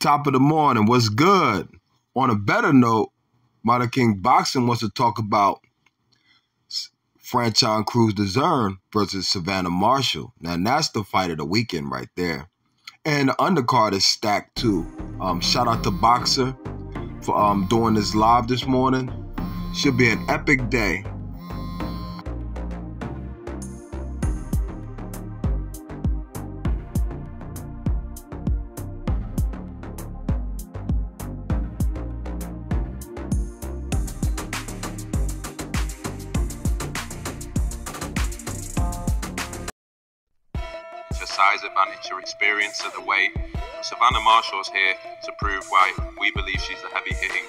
Top of the morning. What's good? On a better note, Modern King Boxing wants to talk about Franchon Crews Dezurn versus Savannah Marshall. Now that's the fight of the weekend right there. And the undercard is stacked too. Um, shout out to Boxxer for um, doing this live this morning. Should be an epic day. Size advantage, her experience of the weight. Savannah Marshall's here to prove why we believe she's the heavy hitting,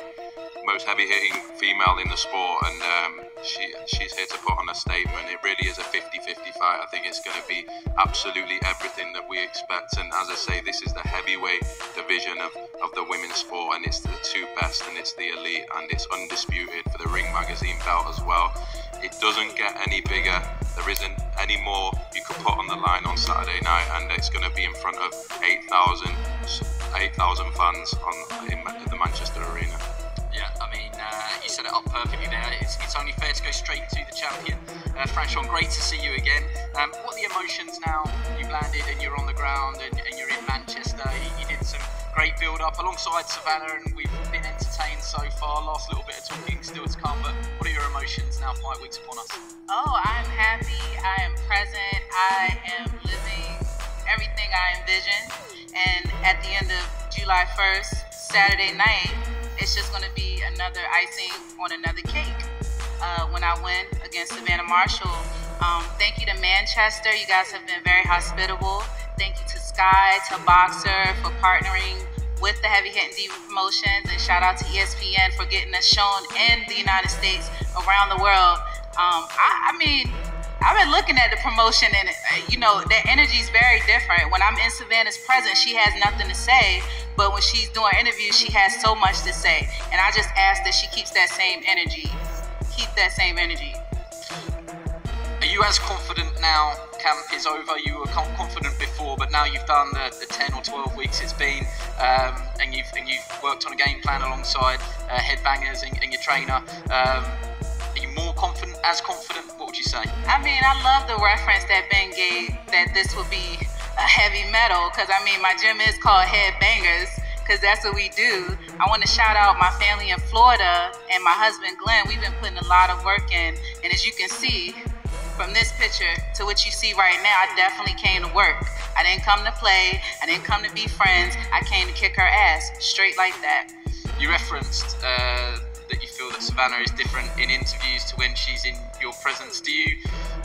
most heavy hitting female in the sport, and um, she she's here to put on a statement. It really is a 50-50 fight. I think it's going to be absolutely everything that we expect. And as I say, this is the heavyweight division of, of the women's sport, and it's the two best, and it's the elite, and it's undisputed for the Ring Magazine belt as well. It doesn't get any bigger. There isn't any more line on Saturday night, and it's going to be in front of 8,000 8,000 fans on in the Manchester Arena. Yeah, I mean, uh, you set it up perfectly there. It's, it's, only fair to go straight to the champion. Uh, Franchon, great to see you again. Um, what are the emotions now? You've landed and you're on the ground and, and you're in Manchester. You, you did some great build up alongside Savannah, and we've been entertained so far. Last little bit of talking still to come, but what are your emotions now, five weeks upon us? Oh, I'm happy. I am present. I am living everything I envisioned. And at the end of July 1st, Saturday night, it's just going to be another icing on another cake. Uh, when I win against Savannah Marshall, um, thank you to Manchester. You guys have been very hospitable. Thank you to Sky, to Boxxer for partnering with the Heavy Hitting Diva Promotions, and shout out to ESPN for getting us shown in the United States, around the world. Um, I, I mean, I've been looking at the promotion, and you know, the energy is very different. When I'm in Savannah's presence, she has nothing to say, but when she's doing interviews, she has so much to say. And I just ask that she keeps that same energy. Keep that same energy. Are you as confident now? Camp is over. You were confident before, but now you've done the, the 10 or 12 weeks it's been, um, and you've and you've worked on a game plan alongside uh, headbangers and, and your trainer. Um, are you more confident, as confident? What would you say? I mean, I love the reference that Ben gave that this would be a heavy metal because I mean, my gym is called Headbangers because that's what we do. I want to shout out my family in Florida and my husband Glenn. We've been putting a lot of work in, and as you can see from this picture to what you see right now, I definitely came to work. I didn't come to play. I didn't come to be friends. I came to kick her ass, straight like that. You referenced uh, that you feel that Savannah is different in interviews to when she's in your presence. Do you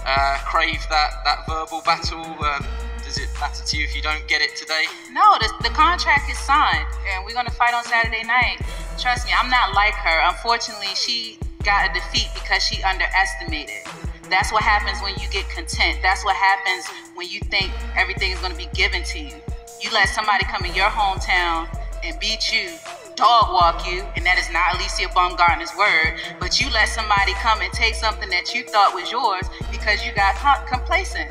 uh, crave that, that verbal battle? Um, does it matter to you if you don't get it today? No, the, the contract is signed, and we're going to fight on Saturday night. Trust me, I'm not like her. Unfortunately, she got a defeat because she underestimated. That's what happens when you get content. That's what happens when you think everything is going to be given to you. You let somebody come in your hometown and beat you dog walk you, and that is not Alycia Baumgardner's word, but you let somebody come and take something that you thought was yours because you got complacent.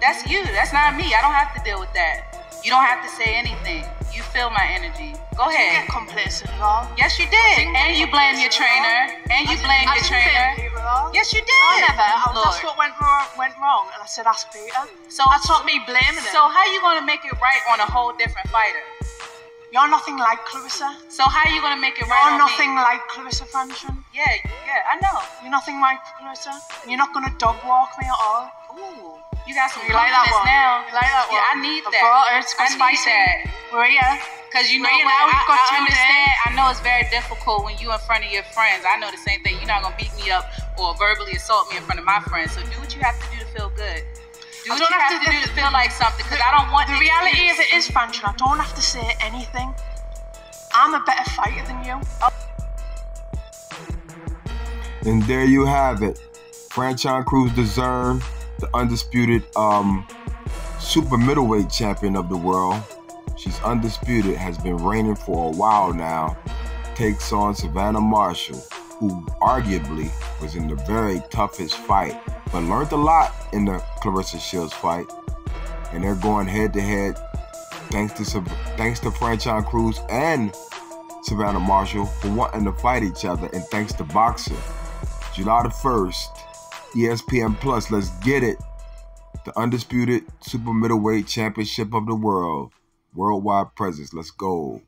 That's you. That's not me. I don't have to deal with that. You don't have to say anything. You feel my energy. Go ahead. get complacent at all. Yes, you did. And you blame your trainer. And you blame your trainer. Yes, you did. I never. I, that's what went wrong, went wrong, and I said, ask Peter. So that's not me blaming him. So how you gonna make it right on a whole different fighter? You're nothing like Clarissa. So how are you gonna make it right? You're nothing me? like Clarissa Franchon. Yeah, yeah, I know. You're nothing like Clarissa. And you're not gonna dog walk me at all. Ooh. You got some you like that one? now. You like that yeah, one? I need I that. Her. It's I spicy. need that. Maria. Cause you know Maria, now we've got I, I understand. days. I know it's very difficult when you're in front of your friends. I know the same thing. You're not gonna beat me up or verbally assault me in front of my friends. So do what you have to do to feel good. Do what I don't you have, have to, to do to feel like something. Cause I don't want the reality is, it is, Franchon. I don't have to say anything. I'm a better fighter than you. And there you have it. Franchon Crews Dezurn, the undisputed um, super middleweight champion of the world. She's undisputed, has been reigning for a while now. Takes on Savannah Marshall, who arguably was in the very toughest fight, but learned a lot in the Clarissa Shields fight. And they're going head to head Thanks to thanks to Franchon Crews and Savannah Marshall for wanting to fight each other, and thanks to Boxxer. July the 1st, ESPN Plus, let's get it. The undisputed super middleweight championship of the world, worldwide presence. Let's go.